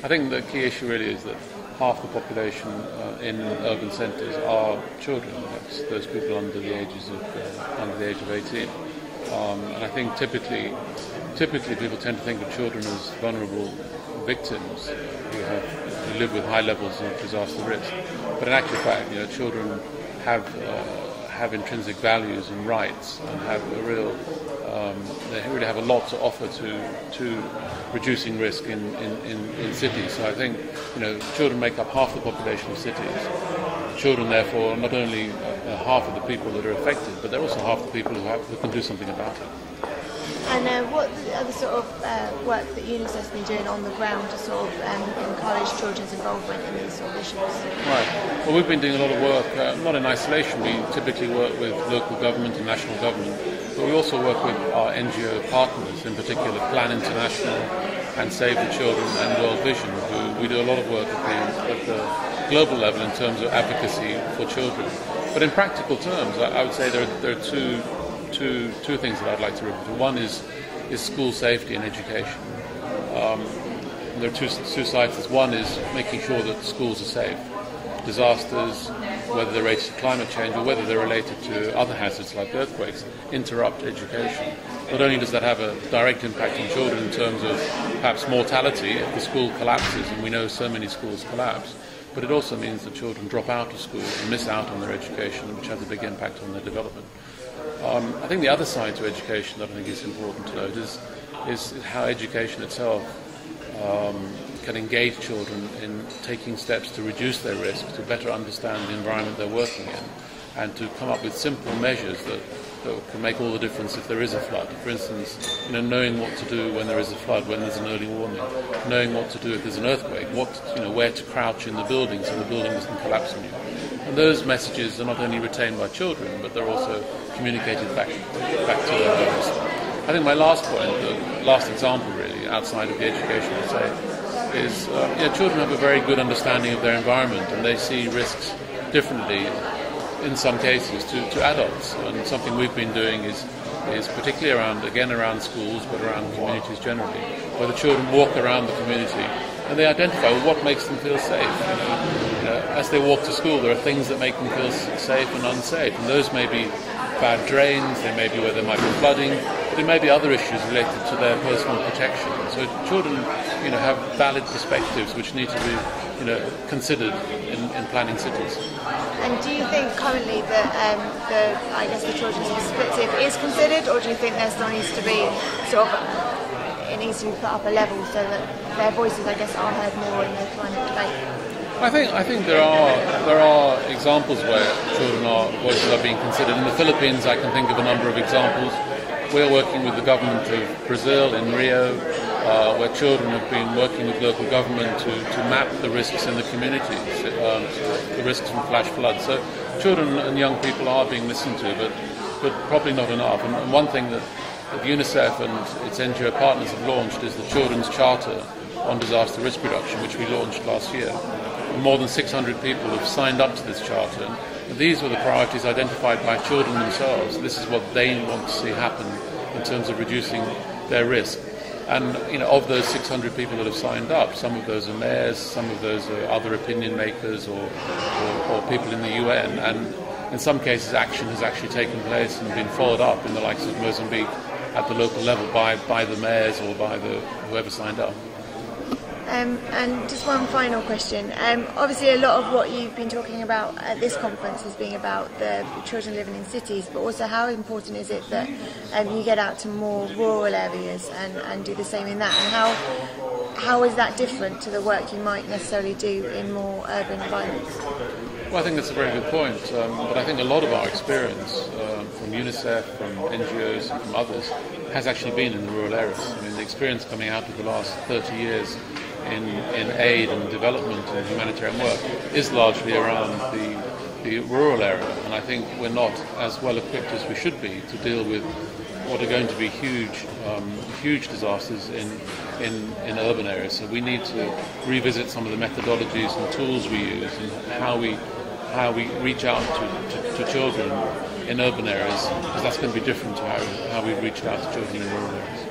I think the key issue really is that half the population uh, in urban centres are children. That's those people under the ages of uh, under the age of 18. Um, and I think typically, typically people tend to think of children as vulnerable victims who, have, who live with high levels of disaster risk. But in actual fact, you know, children have uh, have intrinsic values and rights and have a real um, they really have a lot to offer to to reducing risk in, in, in, in, cities. So I think you know children make up half the population of cities. Children, therefore, are not only uh, half of the people that are affected, but they're also half the people who, have, who can do something about it. And uh, what other sort of uh, work that UNICEF's been doing on the ground to sort of um, encourage children's involvement in these sort of issues? Right. Well, we've been doing a lot of work, uh, not in isolation. We typically work with local government and national government, but we also work with our NGO partners, in particular Plan International and Save the Children and World Vision, who we do a lot of work at the, at the global level in terms of advocacy for children. But in practical terms, I, I would say there are, there are two two, two things that I'd like to refer to. One is, is school safety and education. Um, there are two, two sides. One is making sure that schools are safe. Disasters, whether they're related to climate change or whether they're related to other hazards like earthquakes, interrupt education. Not only does that have a direct impact on children in terms of perhaps mortality if the school collapses, and we know so many schools collapse, but it also means that children drop out of school and miss out on their education, which has a big impact on their development. Um, I think the other side to education that I think is important to note is, is how education itself um, can engage children in taking steps to reduce their risk, to better understand the environment they're working in, and to come up with simple measures that, that can make all the difference if there is a flood. For instance, you know, knowing what to do when there is a flood, when there's an early warning, knowing what to do if there's an earthquake, what, you know, where to crouch in the building so the building doesn't collapse on you. And those messages are not only retained by children, but they're also communicated back, back to their homes. I think my last point, the last example really, outside of the education, I'd say, is uh, know, children have a very good understanding of their environment and they see risks differently in some cases to, to adults. And something we've been doing is, is particularly around, again, around schools, but around communities generally, where the children walk around the community and they identify what makes them feel safe. Know, as they walk to school, there are things that make them feel safe and unsafe, and those may be bad drains, they may be where there might be flooding, there may be other issues related to their personal protection. So children, you know, have valid perspectives which need to be, you know, considered in, in planning cities. And do you think currently that um, the, I guess, the children's perspective is considered, or do you think there still needs to be sort of it needs to be put up a level so that their voices, I guess, are heard more in the climate debate? I think I think there are there are examples where children are voices are being considered. In the Philippines, I can think of a number of examples. We're working with the government of Brazil in Rio, uh, where children have been working with local government to, to map the risks in the communities, um, the risks from flash floods. So children and young people are being listened to, but but probably not enough. And, and one thing that, that UNICEF and its NGO partners have launched is the Children's Charter on Disaster Risk Reduction, which we launched last year more than 600 people have signed up to this charter. And these were the priorities identified by children themselves. This is what they want to see happen in terms of reducing their risk. And you know, of those 600 people that have signed up, some of those are mayors, some of those are other opinion makers or, or, or people in the UN. And in some cases, action has actually taken place and been followed up in the likes of Mozambique at the local level by, by the mayors or by the, whoever signed up. Um, and just one final question. Um, obviously, a lot of what you've been talking about at this conference has been about the children living in cities, but also how important is it that um, you get out to more rural areas and, and do the same in that? And how how is that different to the work you might necessarily do in more urban environments? Well, I think that's a very good point. Um, but I think a lot of our experience um, from UNICEF, from NGOs, and from others has actually been in the rural areas. I mean, the experience coming out of the last 30 years in, in aid and development and humanitarian work is largely around the, the rural area. And I think we're not as well equipped as we should be to deal with what are going to be huge, um, huge disasters in, in, in urban areas. So we need to revisit some of the methodologies and tools we use and how we, how we reach out to, to, to children in urban areas, because that's going to be different to how, how we've reached out to children in rural areas.